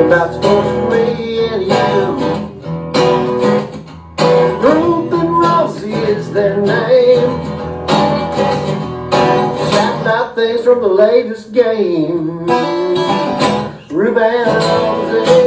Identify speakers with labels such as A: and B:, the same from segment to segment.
A: talking about supposed me and
B: you.
A: Ruth and Rosie is their name. Shouting out things from
B: the latest game.
C: Rebounds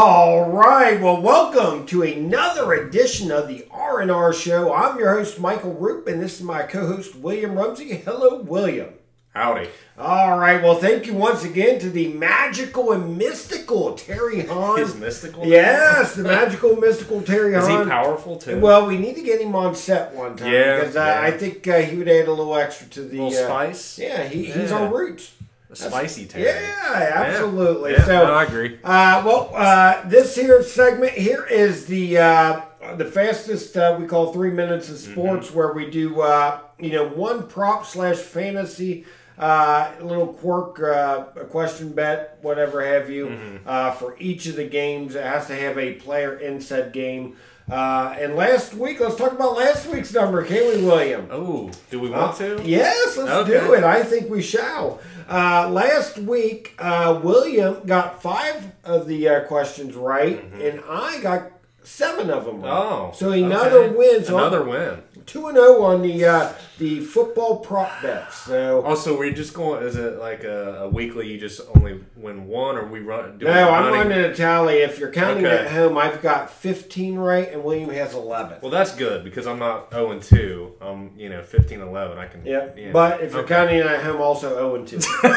C: All right. Well, welcome to another edition of the R&R Show. I'm your host, Michael Roope, and this is my co-host, William Rumsey. Hello, William.
B: Howdy.
C: All right. Well, thank you once again to the magical and mystical Terry Hahn.
B: mystical.
C: Yes, the magical and mystical Terry
B: Is he
C: Hahn.
B: powerful too?
C: Well, we need to get him on set one time
B: Yeah,
C: because
B: yeah.
C: I think uh, he would add a little extra to the uh,
B: spice.
C: Yeah, he, he's our roots.
B: The spicy Terry.
C: Yeah, absolutely.
B: Yeah,
C: So
B: no, I agree.
C: Uh, well, uh, this here segment here is the uh, the fastest uh, we call three minutes of sports, where we do uh, you know one prop slash fantasy. Uh, little quirk, uh, a question bet, whatever have you, uh, for each of the games. It has to have a player in said game. Uh, and last week, let's talk about last week's number, can we, William?
B: Oh, do we want to?
C: Yes, let's
B: Okay.
C: do it. I think we shall. Uh, last week, uh, William got five of the uh, questions right, and I got seven of them right.
B: Mm-hmm. Oh,
C: so another
B: okay.
C: win. So
B: Another win.
C: Two and zero on the uh, the football prop bets. So
B: Also, we're just going. Is it like a, a weekly? You just only win one, or we run?
C: No, I'm
B: running-
C: a tally. If you're counting
B: Okay.
C: at home, I've got fifteen right, and William has eleven.
B: Well, that's good because I'm not 0 and 2. I'm you know 15 11. I can.
C: yeah,
B: yeah.
C: but if you're
B: Okay.
C: counting at home, also zero and two.
B: Uh,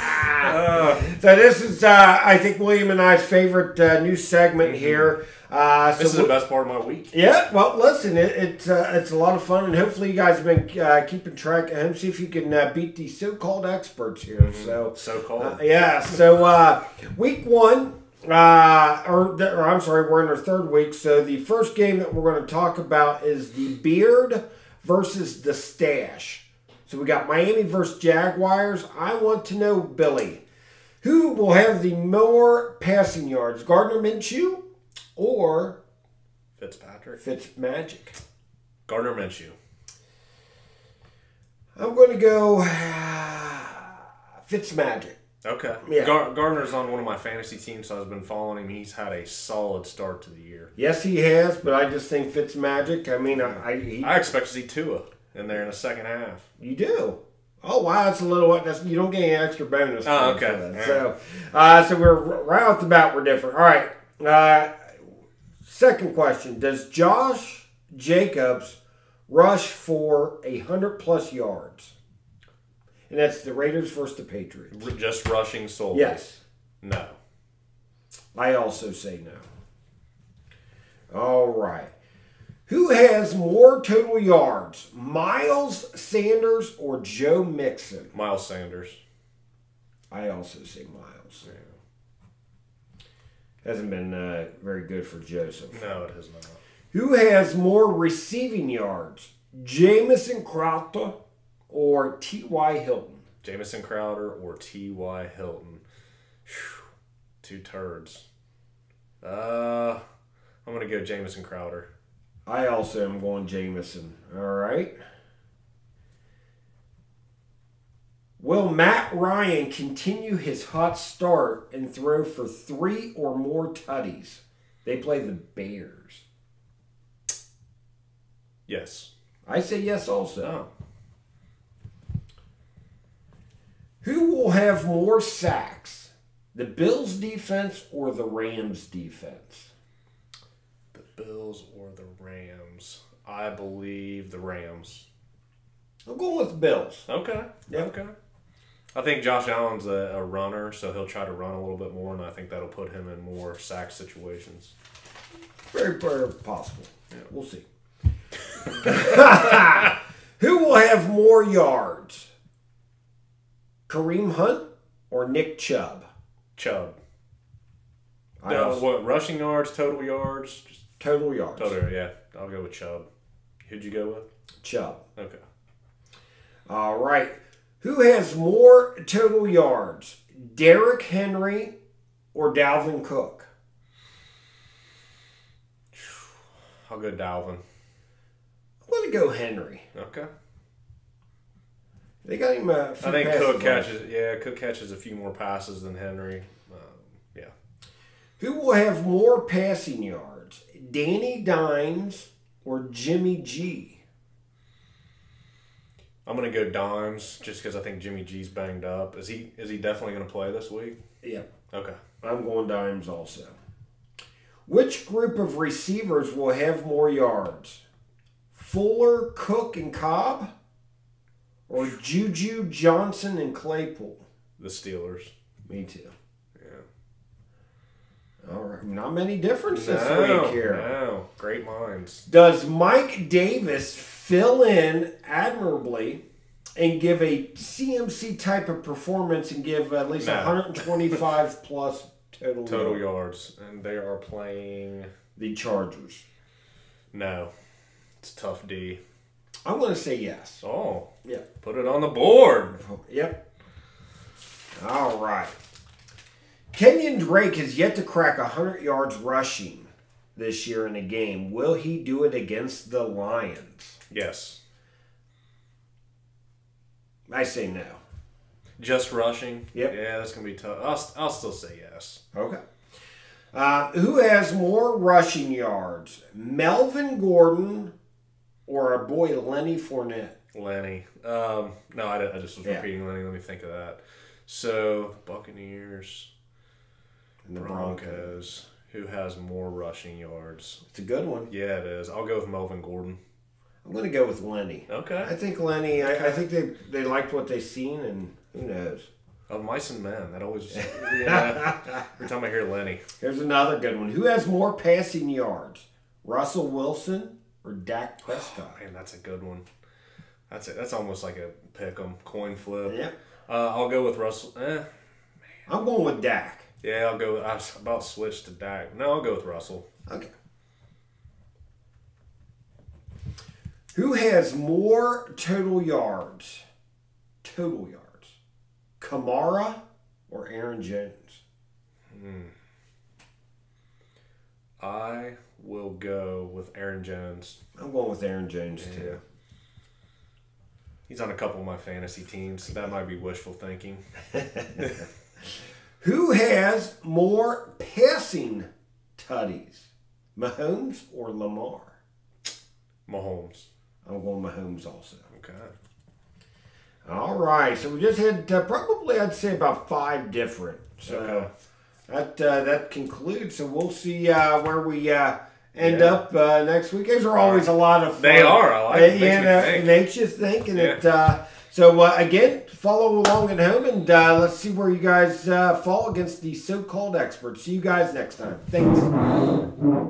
C: So this is, uh, I think, William and I's favorite uh, new segment here. Uh, so
B: this is the best part of my week.
C: Yeah, well, listen, it, it's uh, it's a lot of fun, and hopefully you guys have been uh, keeping track and. See if you can uh, beat these so-called experts here. So,
B: So cold.
C: uh, yeah, so uh, week one, uh, or, or I'm sorry, we're in our third week. So the first game that we're going to talk about is the Beard versus the Stash. So we got Miami versus Jaguars. I want to know, Billy, who will have the more passing yards, Gardner Minshew or
B: Fitzpatrick.
C: Fitzmagic?
B: Gardner Minshew.
C: I'm going to go Fitzmagic.
B: Okay.
C: Yeah.
B: Gar- Gardner's on one of my fantasy teams, so I've been following him. He's had a solid start to the year.
C: Yes, he has, but I just think Fitzmagic. I mean, I, I he,
B: I expect to see Tua in there in the second half.
C: you do. Oh wow, that's a little. That's you don't get any extra bonus.
B: Oh, okay.
C: for that.
B: All
C: So, uh, so we're right off the bat, we're different. All right. Uh, second question: Does Josh Jacobs rush for a hundred plus yards? And that's the Raiders versus the Patriots.
B: Just rushing solely.
C: Yes.
B: No.
C: I also say no. All right. Who has more total yards, Miles Sanders or Joe Mixon?
B: Miles Sanders.
C: I also say Miles. Hasn't been uh, very good for Joseph.
B: No, it has not.
C: Who has more receiving yards, Jamison Crowder or T.Y. Hilton?
B: Jamison Crowder or T.Y. Hilton. Phew. Two turds. Uh, I'm going to go Jamison Crowder.
C: I also am going Jamison. All right. Will Matt Ryan continue his hot start and throw for three or more tutties? They play the Bears.
B: Yes.
C: I say yes also.
B: Oh.
C: Who will have more sacks? The Bills defense or the Rams defense?
B: The Bills or the Rams? I believe the Rams.
C: I'm going with the Bills.
B: Okay.
C: Yeah.
B: Okay. I think Josh Allen's a, a runner, so he'll try to run a little bit more, and I think that'll put him in more sack situations.
C: Very, very possible. We'll see. Who will have more yards? Kareem Hunt or Nick Chubb?
B: Chubb.
C: I
B: No, what rushing yards, total yards, just
C: total yards.
B: total. Yeah, I'll go with Chubb. Who'd you go with?
C: Chubb.
B: Okay.
C: All right. Who has more total yards? Derrick Henry or Dalvin Cook?
B: I'll go Dalvin.
C: I'm going to go Henry.
B: Okay.
C: They got him a few
B: I think
C: passes
B: Cook catches. Yeah, Cook catches a few more passes than Henry. Um, yeah,
C: Who will have more passing yards, Danny Dimes or Jimmy G?
B: I'm gonna go Dimes just because I think Jimmy G's banged up. Is he? Is he definitely gonna play this week?
C: Yeah,
B: Okay.
C: I'm going Dimes also. Which group of receivers will have more yards? Fuller, Cook, and Cobb? Or Juju, Johnson, and Claypool?
B: The Steelers.
C: Me too.
B: Yeah.
C: All right. Not many differences this week here.
B: no, great minds.
C: Does Mike Davis fill in admirably and give a CMC type of performance and give at least
B: No.
C: 125 plus total,
B: Total
C: yards?
B: yards, and they are playing.
C: The Chargers.
B: No, it's tough D.
C: I'm going to say yes.
B: Oh,
C: Yeah.
B: put it on the board.
C: Oh, yep. All right. Kenyan Drake has yet to crack 100 yards rushing this year in a game. Will he do it against the Lions?
B: Yes,
C: I say no.
B: just rushing.
C: Yep.
B: Yeah, that's gonna be tough. I'll, I'll still say yes.
C: Okay. Uh, who has more rushing yards, Melvin Gordon or our boy Lenny Fournette?
B: Lenny. Um, no, I, I just was
C: Yeah.
B: repeating Lenny. Let me think of that. So Buccaneers,
C: And the
B: Broncos.
C: Broncos.
B: Who has more rushing yards?
C: It's a good one.
B: Yeah, it is. I'll go with Melvin Gordon.
C: I'm going to go with Lenny.
B: Okay.
C: I think Lenny. I, I think they they liked what they seen, and who knows.
B: Of mice and men. That always. Yeah. Every time I hear Lenny.
C: Here's another good one. Who has more passing yards, Russell Wilson or Dak Prescott?
B: Man, that's a good one. That's it. That's almost like a pick 'em coin flip.
C: Yep.
B: Uh, I'll go with Russell. Eh.
C: I'm going with Dak.
B: Yeah, I'll go. With, I was about to switch to Dak. No, I'll go with Russell.
C: Okay. Who has more total yards? Total yards. Kamara or Aaron Jones? Hmm.
B: I will go with Aaron Jones.
C: I'm going with Aaron Jones
B: Yeah.
C: too.
B: He's on a couple of my fantasy teams. So that might be wishful thinking.
C: Who has more passing tutties? Mahomes or Lamar?
B: Mahomes.
C: I'm going Mahomes also.
B: Okay.
C: All right, so we just had uh, probably I'd say about five different. So
B: Okay.
C: that uh, that concludes. So we'll see uh, where we uh, end
B: Yeah.
C: up uh, next week. These are always a lot of fun.
B: They are. I like it. Makes
C: and, uh, it makes you think, and
B: Yeah.
C: it. Uh, so uh, again, follow along at home, and uh, let's see where you guys uh, fall against the so-called experts. See you guys next time. Thanks.